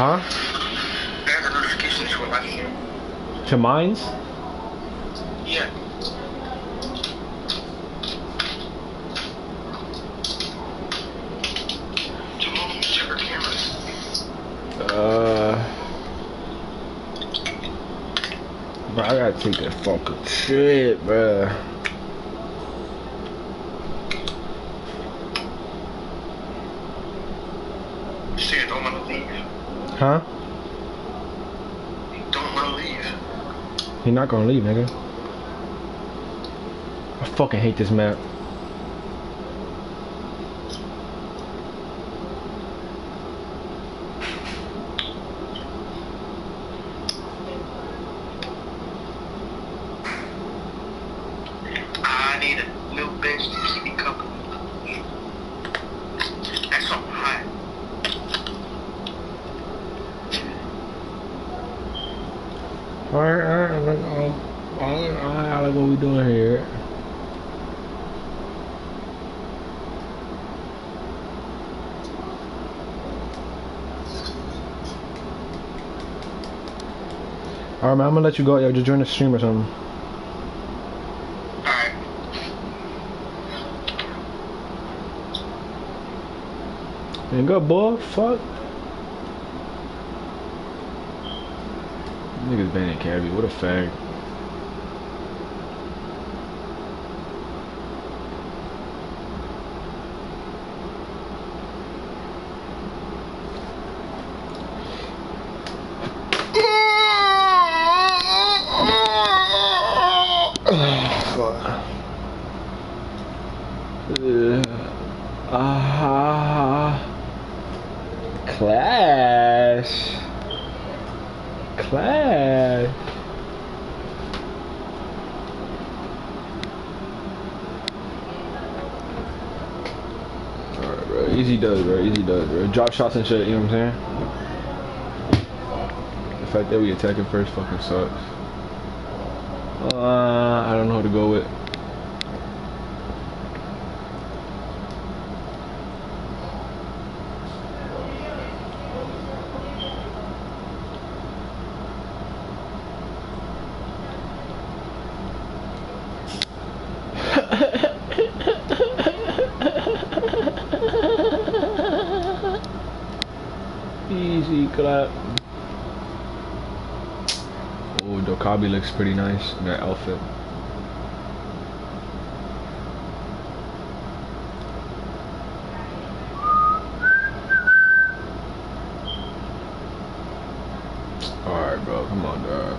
Huh? I got the notification to my To mines? Yeah. Jamal, check our cameras. Uh. Bro, I gotta take that fucking shit, bro. You said don't want to leave. Huh? He don't want to leave. He not gonna leave, nigga. I fucking hate this map. I need a new bench to keep me company. That's so hot. Alright, alright, like, um, alright, alright, I like what we doing here. Alright, man, I'm gonna let you go. Yo, just join the stream or something. Alright. Ain't good, boy. Fuck. Niggas banning Cabby. What a fag. Ah, clash, clash. Alright, bro. Easy does, bro. Easy does, bro. Drop shots and shit. You know what I'm saying? The fact that we attacking first fucking sucks. Uh, I don't know who to go with. Easy clap. Oh, looks pretty nice in that outfit. Alright, bro. Come on, dog.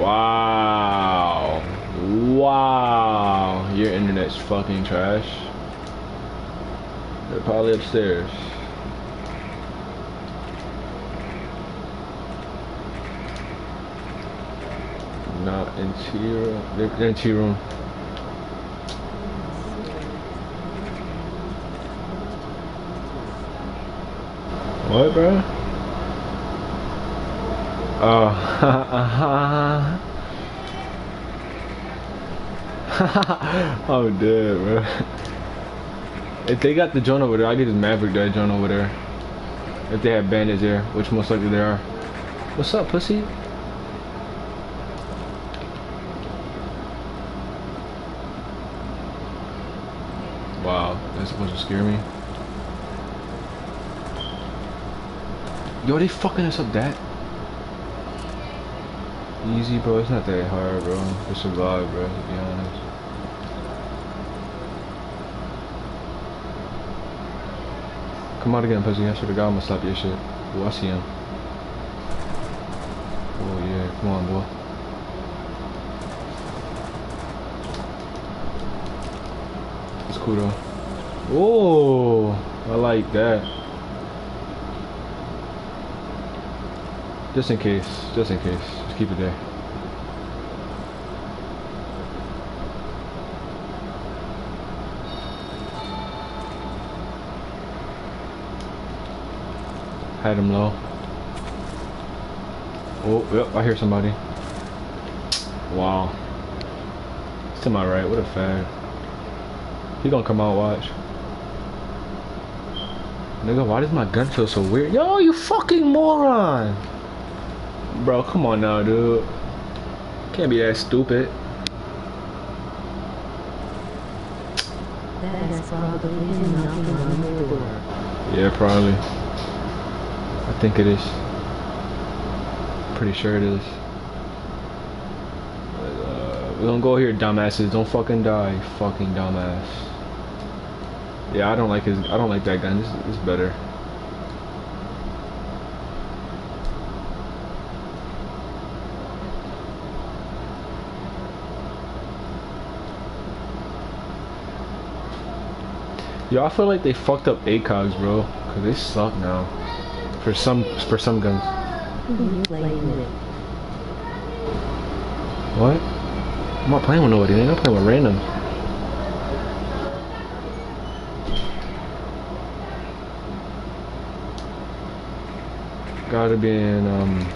Wow. Wow. Your internet's fucking trash. They're probably upstairs. In tea room. What, bro? Oh, uh-huh. oh, dead, bro. If they got the joint over there, I get this Maverick that joint over there. If they have bandits there, which most likely they are. What's up, pussy? Wow, that's supposed to scare me. Yo, they fucking us up that easy, bro. It's not that hard, bro. To survive, bro. To be honest. Come out again, pussy. I swear to God, I'm gonna slap your shit. Oh, I see him. Oh yeah, come on, boy. It's cool though. Oh, I like that. Just in case, just in case. Just keep it there. Had him low. Oh, yep, I hear somebody. Wow. It's to my right, what a fag. He gonna come out, watch. Nigga, why does my gun feel so weird? Yo, you fucking moron! Bro, come on now, dude. Can't be that stupid. That's probably him knocking on the door. Yeah, probably. I think it is. Pretty sure it is. But, uh, we don't go here, dumbasses. Don't fucking die, fucking dumbass. Yeah, I don't like his. I don't like that gun. This is better. Yo, I feel like they fucked up ACOGs, bro. Cause they suck now. For some, for some guns. What? I'm not playing with nobody. I'm not playing with random. Gotta be in um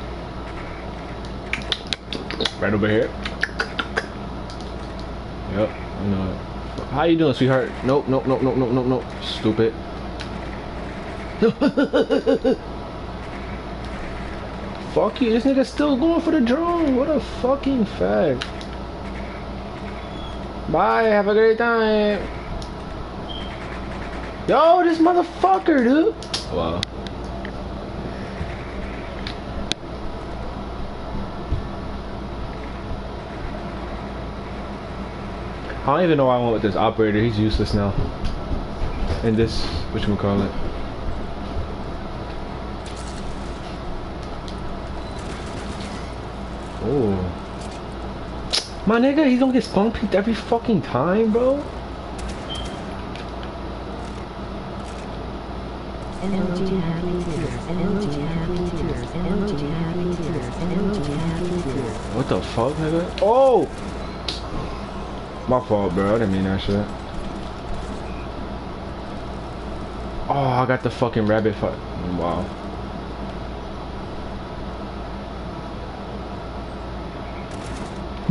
right over here. Yep, I know it. How you doing, sweetheart? Nope, nope, nope, nope, nope, nope, nope. Stupid. Fuck you, this nigga's still going for the drone. What a fucking fag. Bye, have a great time. Yo, this motherfucker, dude. Wow. I don't even know why I went with this operator. He's useless now. And this, which we call it. Oh. My nigga, he's gonna get spawn peeked every fucking time, bro. What the fuck, nigga? Oh! My fault, bro. I didn't mean that shit. Oh, I got the fucking rabbit fuck. Wow.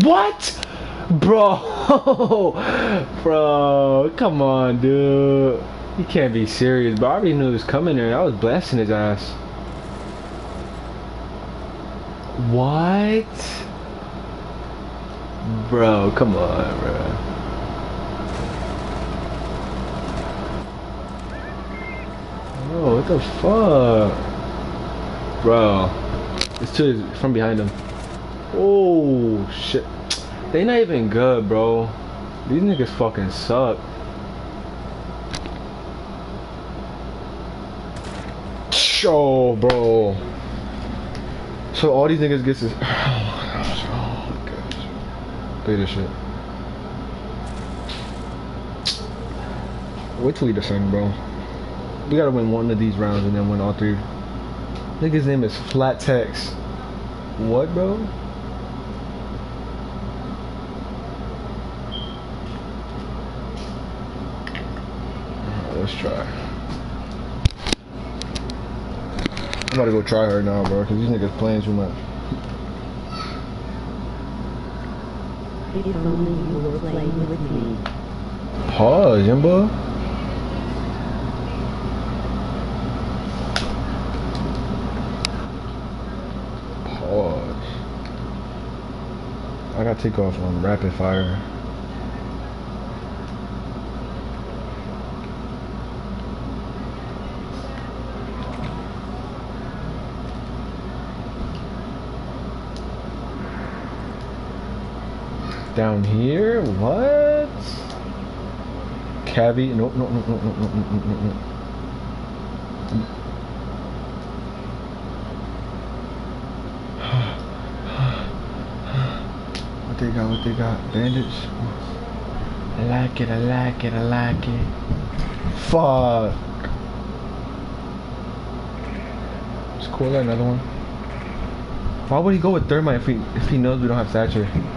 What? Bro. Bro. Come on, dude. You can't be serious, bro. I already knew he was coming there. I was blasting his ass. What? Bro, come on, bro. Bro, what the fuck? Bro. It's two from behind him. Oh, shit. They not even good, bro. These niggas fucking suck. Show, oh, bro. So all these niggas gets is. Oh, This shit. Wait till we descend, bro. We gotta win one of these rounds and then win all three. Nigga's name is Flat Text. What, bro? Let's try. I'm about to go try her now, bro, because these niggas playing too much. If only you were playing with me. Pause, Yimba. Pause. I gotta take off on rapid fire. Down here? What? Cavi? No, no, no, no, no, no, no, no, no. What they got? What they got? Bandage? I like it. I like it. I like it. Fuck. Just cool. Another one. Why would he go with thermite if he if he knows we don't have saturated?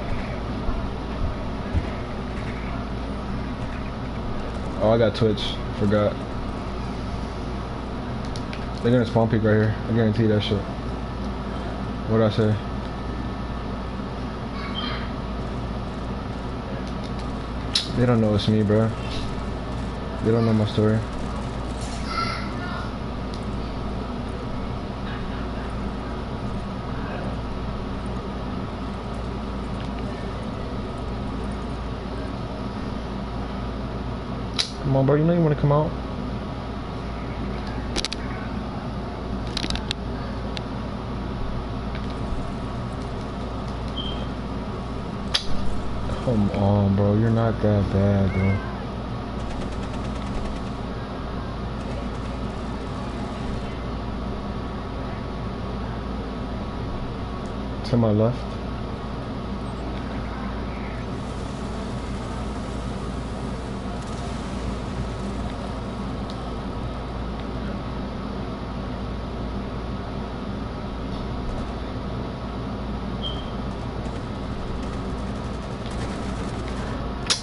Oh, I got Twitch. Forgot. They're gonna spawn peek right here. I guarantee that shit. What did I say? They don't know it's me, bro. They don't know my story. Come on, bro. You know you want to come out. Come on, bro. You're not that bad, bro. To my left.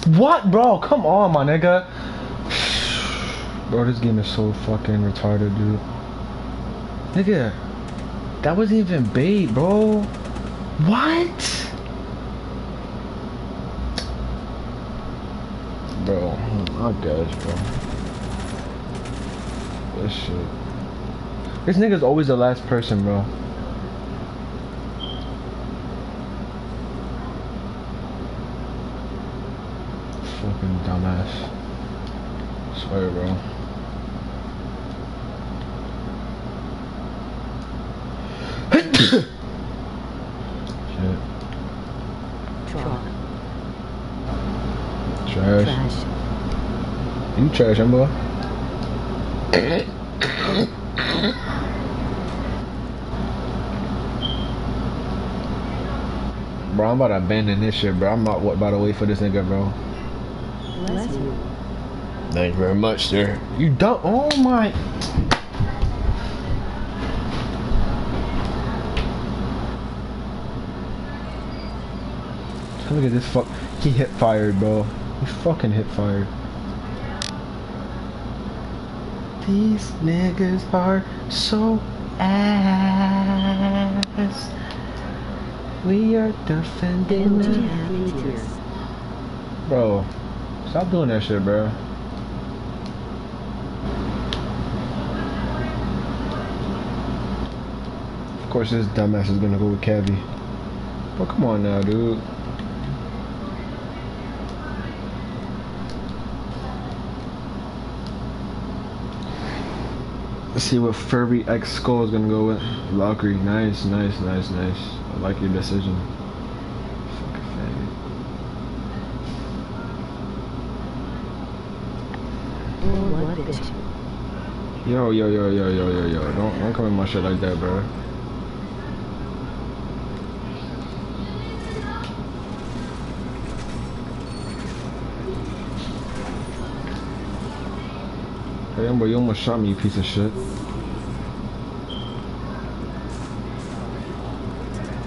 What, bro? Come on, my nigga. Bro, this game is so fucking retarded, dude. Nigga, that wasn't even bait, bro. What? Bro, I guess, bro. This shit. This nigga's always the last person, bro. Dumbass. Swear, bro. Shit. Truck. Trash. Trash. You trash, boy. Bro, I'm about to abandon this shit, bro. I'm not what about to wait for this nigga, bro. Bless you. Thank you very much, sir. You don't. Oh my. Look at this fuck. He hit fired, bro. He fucking hit fired. These niggas are so ass. We are defending Emoji them. happy tears. Bro, stop doing that shit, bro. Of course, this dumbass is gonna go with Cavi. But come on now, dude. Let's see what Furby X Skull is gonna go with. Valkyrie, nice, nice, nice, nice. I like your decision. Fucking faggot. What bitch. Yo, yo, yo, yo, yo, yo, yo. Don't don't come in my shit like that, bro. Hey, boy, you almost shot me, you piece of shit.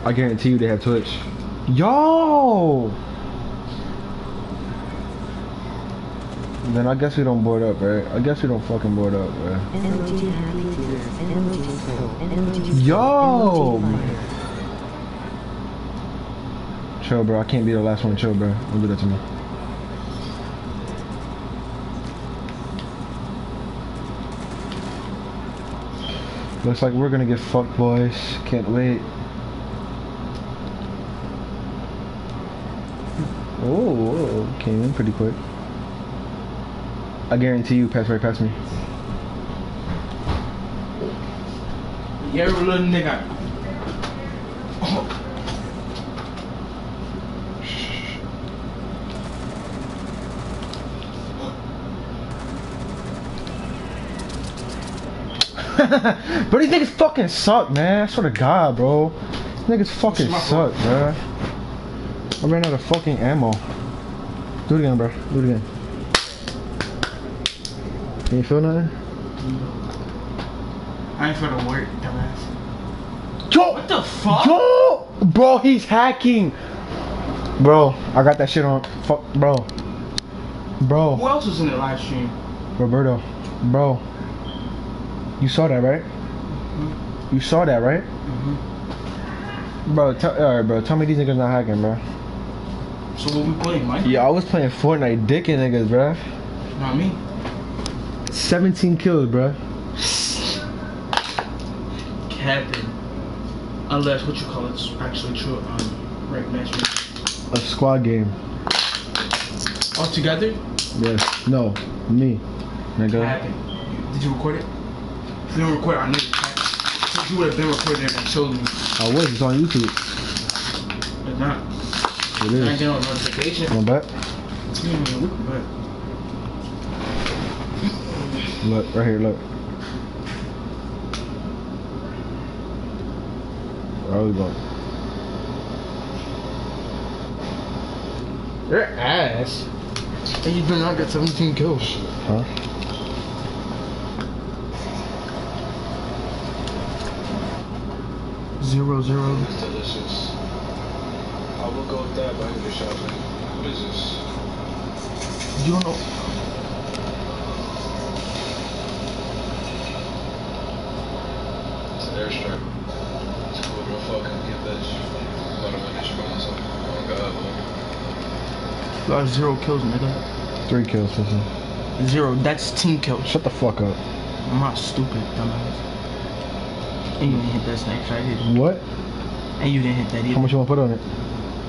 I guarantee you they have Twitch. Yo! Then I guess we don't board up, right? I guess we don't fucking board up. Emoji Yo! Chill, bro. I can't be the last one. Chill, bro. Don't do that to me. Looks like we're gonna get fucked, boys. Can't wait. Oh, came in pretty quick. I guarantee you, pass right past me. You Yeah, little nigga. bro, these niggas fucking suck, man. I swear to God, bro. These niggas fucking suck, bro. I ran out of fucking ammo. Do it again, bro. Do it again. Can you feel nothing? I ain't for the work, dumbass. Yo! What the fuck? Yo! Bro, he's hacking. Bro, I got that shit on. Fuck, bro. Bro, Who else was in the live stream? Roberto. Bro. You saw that, right? Mm-hmm. You saw that, right? Mm-hmm. Bro, tell, alright, bro. Tell me these niggas not hacking, bro. So what we playing, Mike? Yeah, I was playing Fortnite, dicking niggas, bro. Not me. 17 kills, bro. Captain. Unless what you call it's actually true. Um, right matchmaking. A squad game. All together? Yes. No. Me. Nigga. happened? Did you record it? If you don't record it, I knew. You would have been recording it and showed me. I was. It's on YouTube. It's not. It I ain't is. getting no notification. My back. Mm, but Look. Right here. Look. Where are we going? Your ass. And you do not get 17 kills. Huh? Zero, zero. It's delicious. I will go with that, but I need to shop. What is this? You don't know. It's an airstrike. It's cool, bro. Fuck, I get that shit. I'm about to win this shit by myself. Oh, God, man. You got zero kills, nigga. Three kills, pussy. Zero. That's team kills. Shut the fuck up. I'm not stupid, dumbass. And you didn't hit that snipe shot either. What? And you didn't hit that either. How much you want to put on it?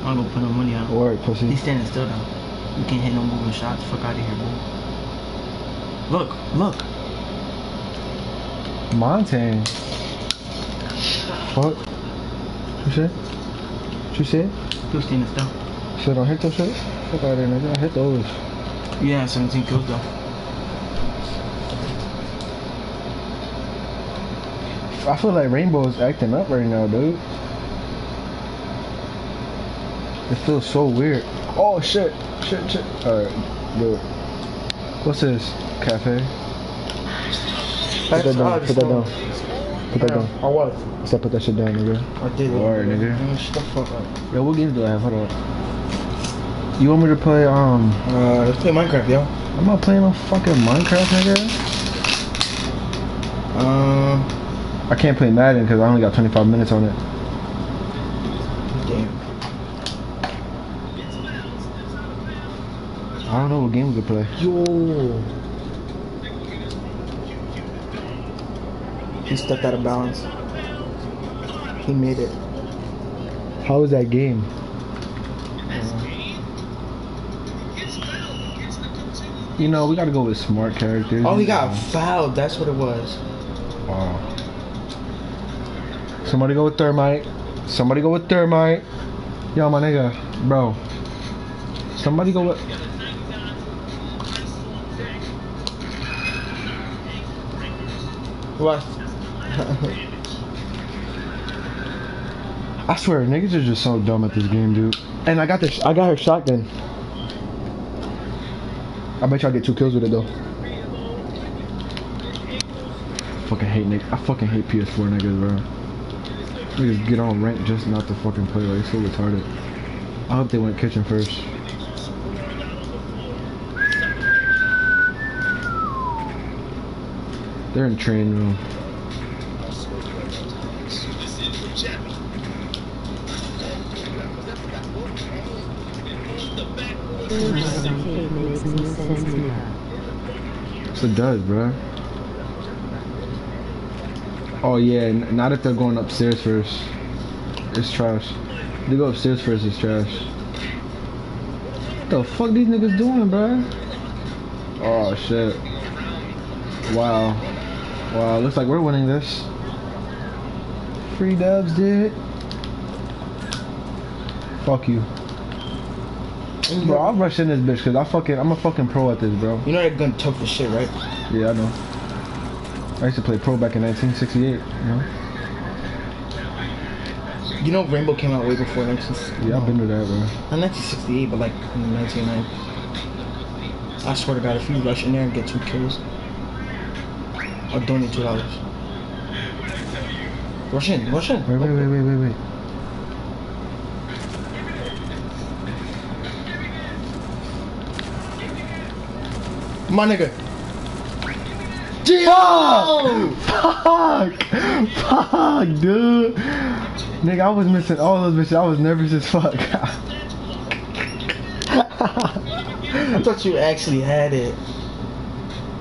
I'm gonna put no money on. Word, pussy. He's standing still now. You can't hit no moving shots. Fuck out of here, bro. Look, look. Montagne. Fuck. What you said? What you said? Still standing still. Shit, don't hit those shit? Fuck out of there, nigga. I hit those. Yeah, 17 kills though. I feel like Rainbow is acting up right now, dude. It feels so weird. Oh shit, shit, shit. Alright, dude. What's this? Cafe? Put that down, put that down. Put that down. I was. I said put that shit down, nigga. I did it. Alright, nigga. Shut the fuck up. Yo, what games do I have? Hold on. You want me to play, um, Uh, let's play Minecraft, yo. I'm not playing no fucking Minecraft, nigga. Um, I can't play Madden because I only got 25 minutes on it. damn. I don't know what game we could play. Yo. He stepped out of balance. He made it. How was that game? You know, we gotta go with smart characters. Oh, he got fouled. That's what it was. Wow. Somebody go with thermite. Somebody go with thermite. Yo, my nigga, bro. Somebody go with. What? I swear, niggas are just so dumb at this game, dude. And I got this. I got her shotgun. I bet y'all get two kills with it though. Fucking hate Nick. I fucking hate PS4 niggas, bro. Niggas get on rank just not to fucking play. Like, so retarded. I hope they went kitchen first. They're in train room. It makes no sense now. Yes, it does, bro. Oh yeah, not if they're going upstairs first. It's trash. They go upstairs first, it's trash. What the fuck these niggas doing, bro? Oh shit. Wow. Wow, looks like we're winning this. Free dubs, dude. Fuck you. Bro, I'll rush in this bitch because I fucking I'm a fucking pro at this, bro. You know that gun tough as shit, right? Yeah, I know. I used to play pro back in 1968. You know? You know Rainbow came out way before 1968. Yeah, I've been to that, bro. Not 1968, but like in 1990. I swear to God, if you rush in there and get two kills, I'll donate two dollars. Rush in, rush in. Wait, wait, wait, wait, wait, wait. My nigga. Fuck! Fuck, dude. Nigga, I was missing all those bitches. I was nervous as fuck. I thought you actually had it.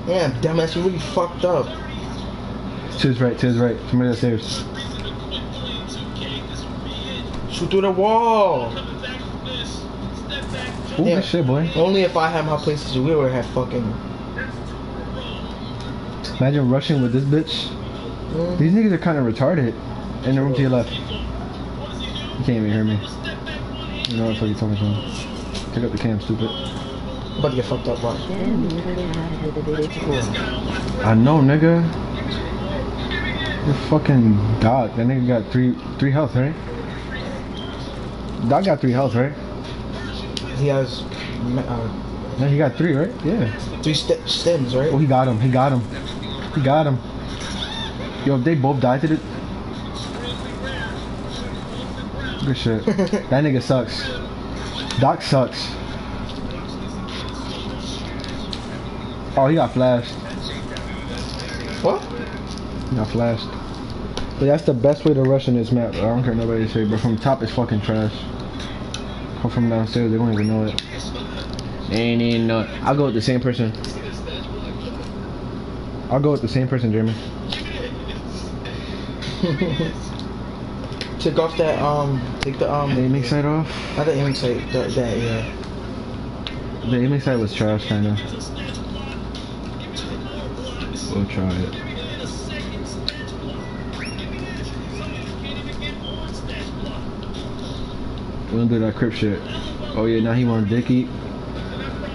Yeah, dumbass, you really fucked up. to his right, to his right. Somebody upstairs. Shoot through the wall. Yeah. shit, boy. Only if I had my PlayStation, we would have fucking. Imagine rushing with this bitch. Mm. These niggas are kind of retarded. In the room to your left. You can't even hear me. You know what the fuck you talking about? Pick up the cam, stupid. about to get fucked up, watch. Then you would have had the bitch girl. I know, nigga. You're fucking dog. That nigga got three three health, right? Dog got three health, right? He has uh, No, he got three, right? Yeah. three st- stems, right? Oh, he got him. He got him. He got him. Yo, if they both died to the. Good shit. that nigga sucks. Doc sucks. Oh, he got flashed. What? He got flashed. But that's the best way to rush in this map. I don't care what nobody say, but from top it's fucking trash. Come from downstairs, they won't even know it. They ain't even know it. I'll go with the same person. I'll go with the same person, Jeremy. Take off that um, take the um, The aiming sight off. not the aiming sight, that, that yeah. The aiming sight was trash, kinda. We'll try it. We gonna do that crip shit. Oh yeah, now he want dick eat.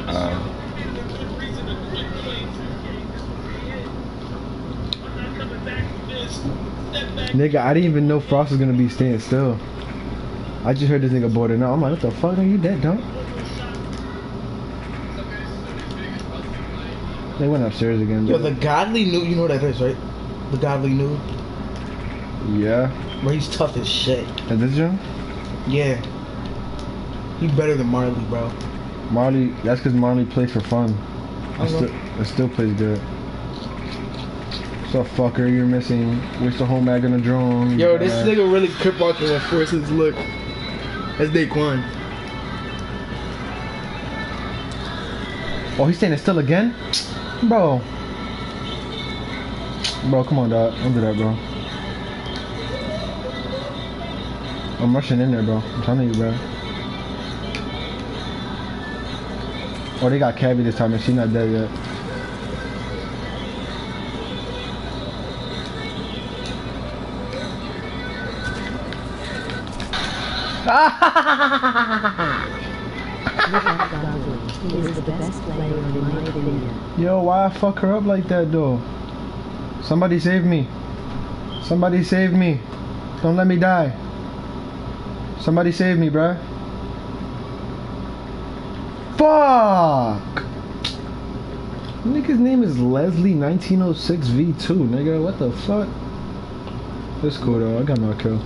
Uh, nigga, I didn't even know Frost was gonna be staying still. I just heard this nigga boarding out. I'm like, what the fuck? Are you dead, dog? They went upstairs again. Yo, the godly new, you know what that is, right? The godly new, yeah. where he's tough as shit. At this gym? Yeah. He better than Marley, bro. Marley, that's because Marley plays for fun. I It still, it still plays good. So fucker, you're missing. Waste the whole mag on a drone. Yo, this nigga really crip walking with forces. Look, that's Daquan. Oh, he's standing still again? Bro. Bro, come on, dog. Don't do that, bro. I'm rushing in there, bro. I'm telling you, bro. Oh, they got Cabby this time, and she's not dead yet. Yo, why I fuck her up like that though? Somebody save me. Somebody save me. Don't let me die. Somebody save me, bruh. Fuck! Nigga's name is Leslie 1906 V2, nigga. What the fuck? That's cool though. I got my kill.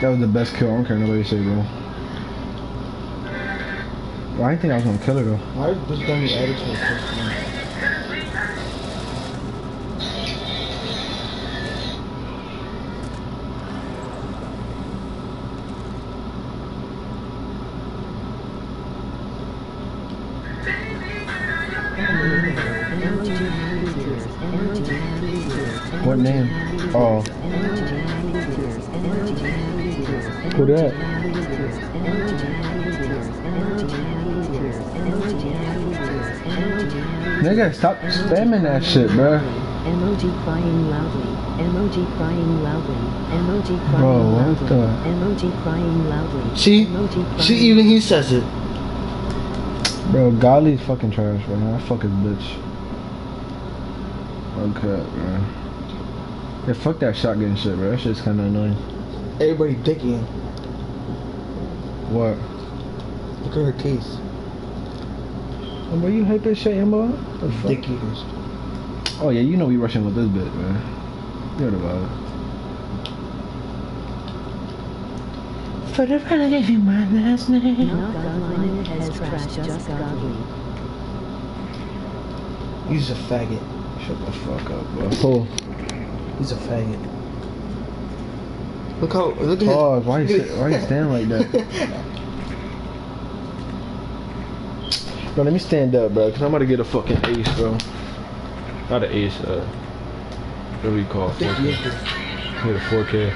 That was the best kill. I don't care nobody say, bro. I didn't think I was gonna kill her though. Why is this be added to the first? Tears. Emoji happy Nigga, stop spamming that shit, bruh. Emoji crying loudly. Emoji crying loudly. Emoji crying Bro, what loudly. the- Emoji crying loudly. See? Crying See, even he says it. Bro, Godly's fucking trash, bro. I fuck his bitch. Okay, bro. Yeah, fuck that shotgun shit, bro. That shit's kinda annoying. Everybody dicking. What? Look at her case. Oh, bro, you hate this shit, Emma? The fuck? Dick eaters. Oh, yeah, you know we rushing with this bitch, man. You know the vibe. For the validity, my last name. Not Godline has trashed just godly. He's a faggot. Shut the fuck up, bro. Cool. He's a faggot. Look how. Look at Pause. Why you, sit, why you stand like that? Bro, let me stand up, bro, because I'm about to get a fucking ace, bro. Not an ace, uh. What do we call it? 4K. Get a 4K.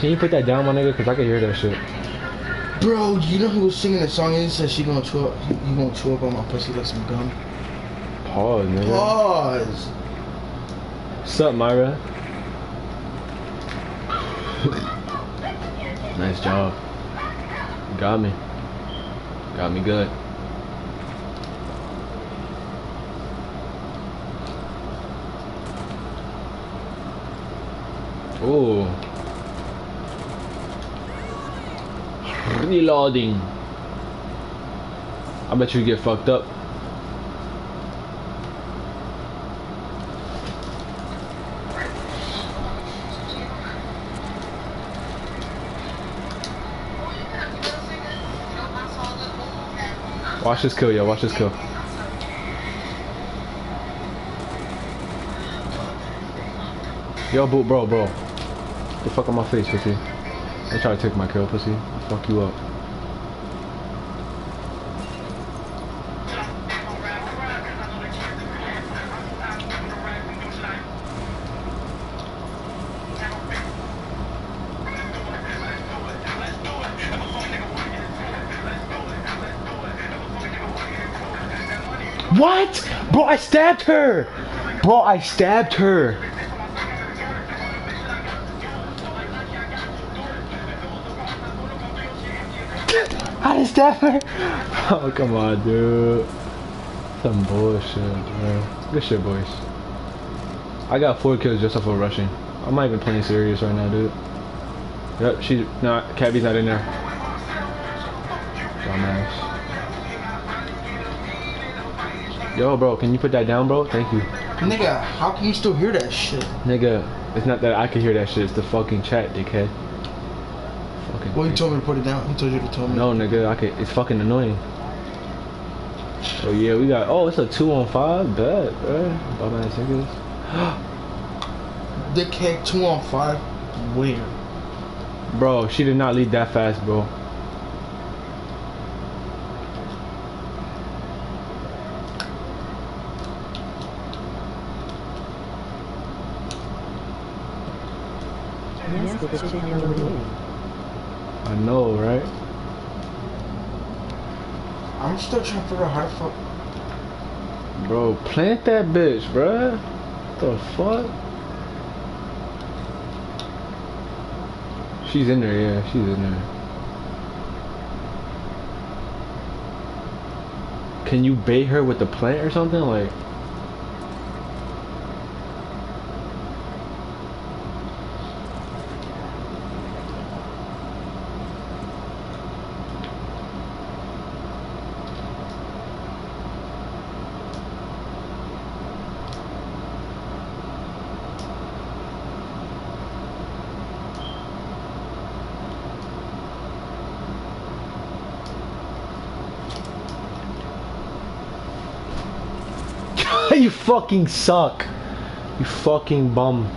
Can you put that down, my nigga? Cause I can hear that shit. Bro, you know who was singing the song and he said she gonna chew up, you gonna chew up on my pussy like some gum? Pause, nigga. Pause. What's up, Myra? nice job. Got me. Got me good. Oh. Reloading. I bet you get fucked up. Watch this kill, yo. Watch this kill. Yo, bro, bro, the fuck on my face, pussy. They try to take my kill, pussy. I'll fuck you up. What? Bro, I stabbed her. Bro, I stabbed her. I didn't stab her. Oh, come on, dude. Some bullshit, bro. Good shit, boys. I got four kills just off of rushing. I'm not even playing serious right now, dude. Yep, she's not. Cabby's not in there. Dumbass. Yo, bro, can you put that down, bro? Thank you. Nigga, how can you still hear that shit? Nigga, it's not that I can hear that shit. It's the fucking chat, dickhead. Fucking. Well, he told me to put it down. He told you to tell me. No, nigga, I can. It's fucking annoying. Oh yeah, we got. Oh, it's a two on five. Bet, bro. Ass niggas. Dickhead two on five. Weird. Bro, she did not lead that fast, bro. Yes, the chick I know, right? I'm still trying to figure out how the fuck. Bro, plant that bitch, bruh. What the fuck? She's in there, yeah, she's in there. Can you bait her with the plant or something? Like, you fucking suck. You fucking bum.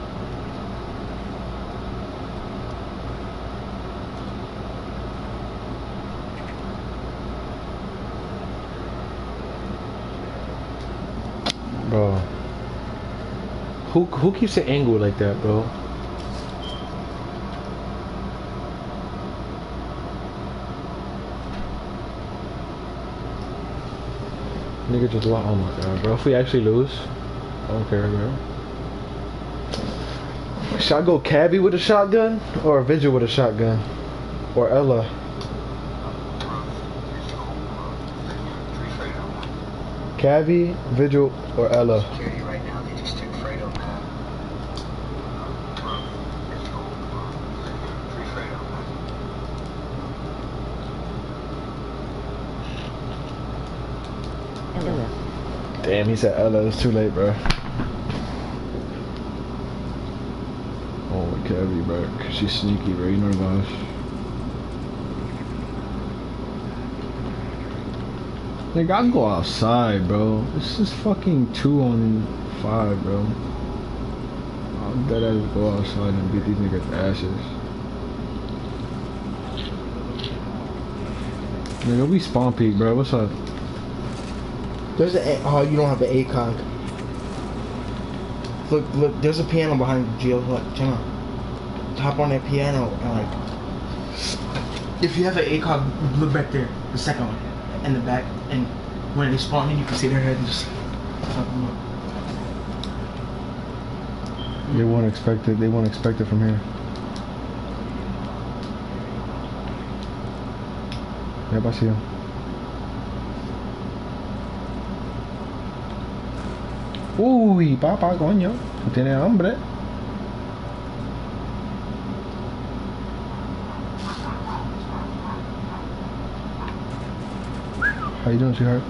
Bro. Who who keeps an angle like that, bro? Nigga just lost. Oh my god, bro. If we actually lose, I don't care, bro. Should I go Cabby with a shotgun? Or Vigil with a shotgun? Or Ela? Cabby, Vigil, or Ela? Security right now, they just took Fredo, man. Free Fredo, man. Ela. Damn, he said Ela. It's too late, bro. Oh, Cabby, bro. she's sneaky, bro. You know the vibes. Nigga, I go outside, bro. This is fucking two on five, bro. I'll dead ass go outside and beat these niggas' asses. Nigga, we spawn peak, bro. What's up? There's a. Oh, you don't have an ACOG. Look, look. There's a piano behind Geo. Look, come on. hop on that piano and like, if you have an ACOG, look back there, the second one, in the back, and when they spawn in, you can see their head and just fuck them up. They won't expect it. They won't expect it from here. Yep, I see him. Uy, papá, coño. Tú tienes hambre. How you doing, sweetheart?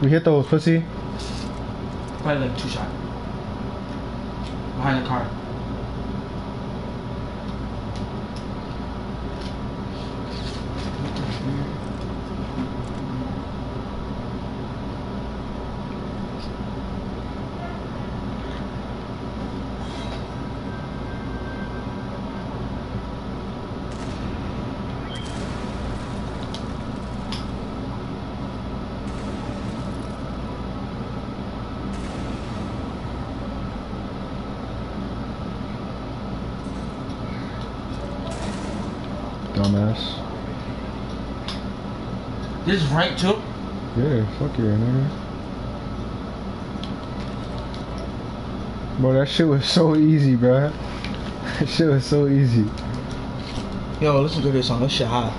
We hit those, pussy. Probably like two shot. Behind the car. Dumbass. This is rank too. Yeah, fuck you, nigga. Bro, that shit was so easy, bro. That shit was so easy. Yo, listen to this song. This shit hot.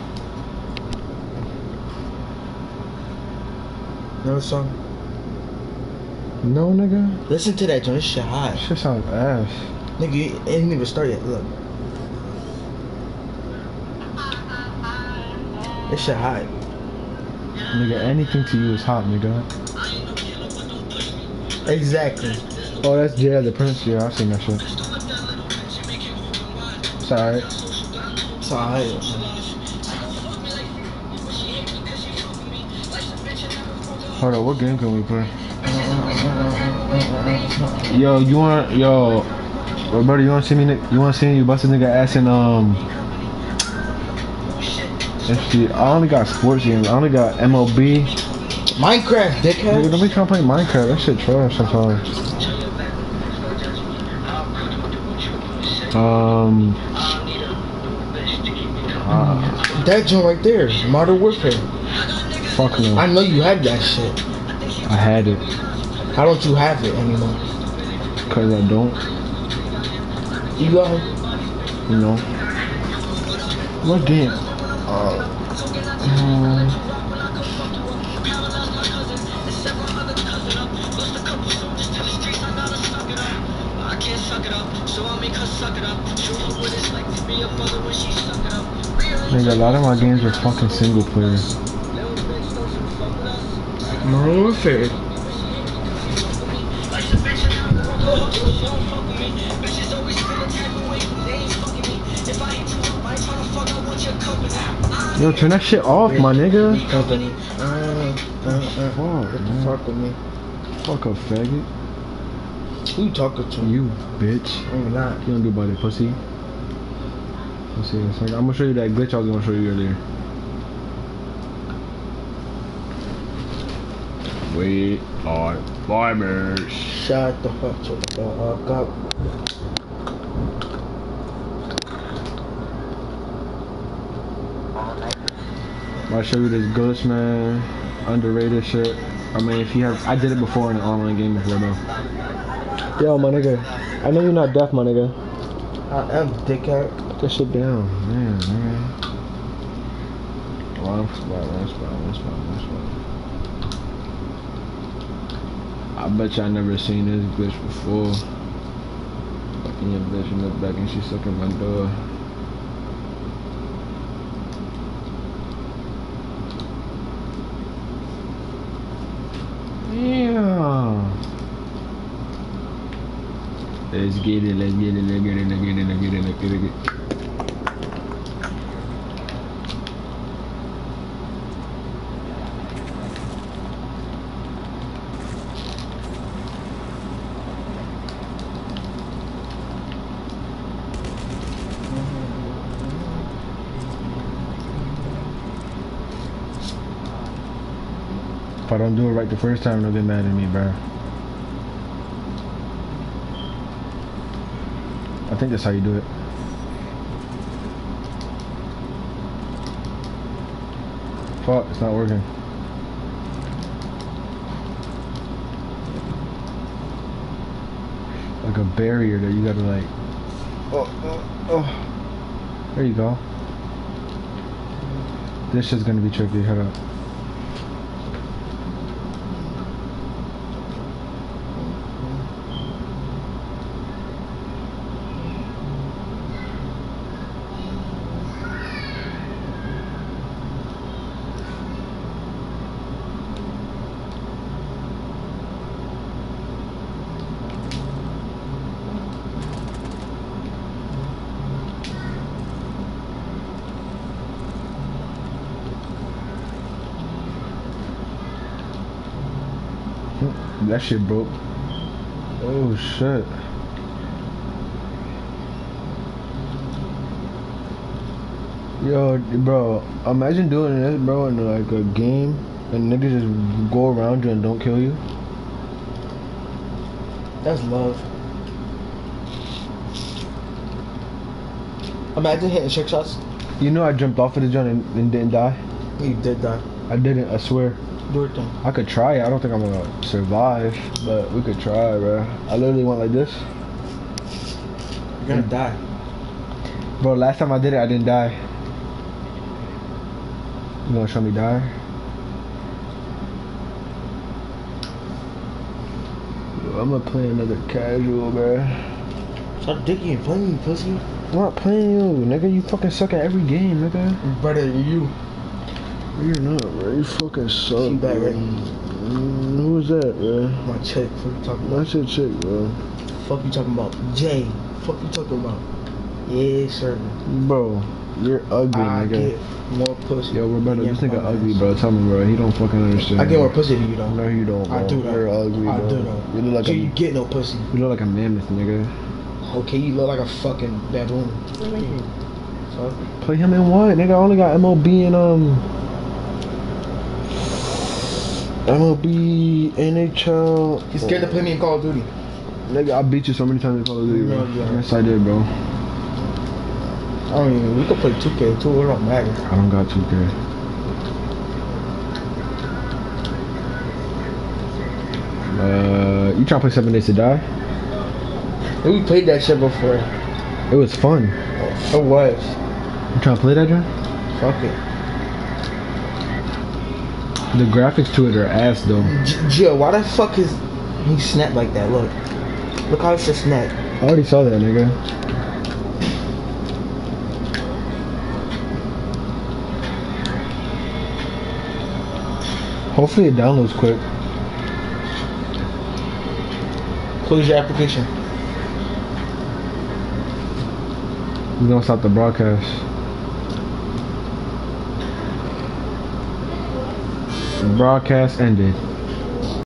The song? No, nigga. Listen to that joint. This shit hot. Shit sounds ass. Nigga, you- it ain't even started yet. Look. This shit hot. Nigga, anything to you is hot, nigga. Exactly. Oh, that's Jay the Prince. Yeah, I've seen that shit. It's alright. It's alright. Hold on, what game can we play? Yo, you want yo, Roberto? You want to see me? You want to see me bust a nigga ass in um? FC. I only got sports games. I only got MLB. Minecraft, dickhead. nobody trying to play Minecraft. That shit trash sometimes. Um. Uh, That joint right there. Modern Warfare. fuck no. I know you had that shit. I had it, How don't you have it anymore? cause I don't. You got You know. What game? Uh. Nigga, a lot of my games are fucking single player. Warfare. Yo, turn that shit off, my nigga. Company. Uh, uh, uh. Fuck, What the fuck with me? Fuck a faggot. Who you talking to? You bitch. I'm not. You don't do it, pussy. Let's see. Like, I'm gonna show you that glitch I was gonna show you earlier. We are farmers. Shut the fuck up. I'll show you this glitch, man. Underrated shit. I mean, if you have, I did it before in an online game before though. Yo, my nigga. I know you're not deaf, my nigga. I am dickhead. Put that shit down, man, man. One spot, one spot, one spot, one spot. I bet y'all never seen this glitch before. Fucking your bitch in the back and she sucking my door. Let's get it, let's get it, let's get it, let's get it, let's get it, let's get it. Let's get it. If I don't do it right the first time, don't get mad at me, bro. I think that's how you do it. Fuck, it's not working. Like a barrier that you gotta like. Oh, oh, oh. There you go. This is gonna be tricky. Hold up. That shit broke. Oh shit. Yo, bro, imagine doing this, bro, in like a game, and niggas just go around you and don't kill you. That's love. Imagine hitting trick shots. You know I jumped off of the joint and, and didn't die. You did die. I didn't. I swear. I could try it. I don't think I'm gonna survive, but we could try, bro. I literally went like this, You're gonna die. bro. Last time I did it, I didn't die. You gonna show me die? I'm gonna play another casual, bro. Stop digging and playing, you pussy. I'm not playing you, nigga. You fucking suck at every game, nigga. Better than you. You're not, bro. You fucking suck. She back, bro. Mm, who was that, bro? My chick. Fuck you talking about? That's your chick, bro. Fuck you talking about? Jay. Fuck you talking about? Yeah, sir. Bro, you're ugly, I nigga. get more pussy. Yo, Roberto, than this nigga your ugly, bro. Tell me, bro. He don't fucking understand. I get more pussy than you though. No, you don't, bro. I do though. You're ugly, I bro. do though. You look like so a you get no pussy. you look like a mammoth, nigga. Okay, you look like a fucking baboon. Play him in what, nigga? I only got MLB and um. MLB, NHL. he's scared to play me in Call of Duty. Nigga, I beat you so many times in Call of Duty, bro. No, you haven't. Yes, I did, bro. I don't. We could play 2K too. It don't matter. I don't got 2K. Uh, you trying to play Seven Days to Die? We played that shit before. It was fun. It was. You trying to play that, John? Fuck it. The graphics to it are ass, though. J- Jill, why the fuck is he snapped like that? Look. Look how it's just snapped. I already saw that, nigga. Hopefully it downloads quick. Close your application. We're gonna stop the broadcast. The broadcast ended.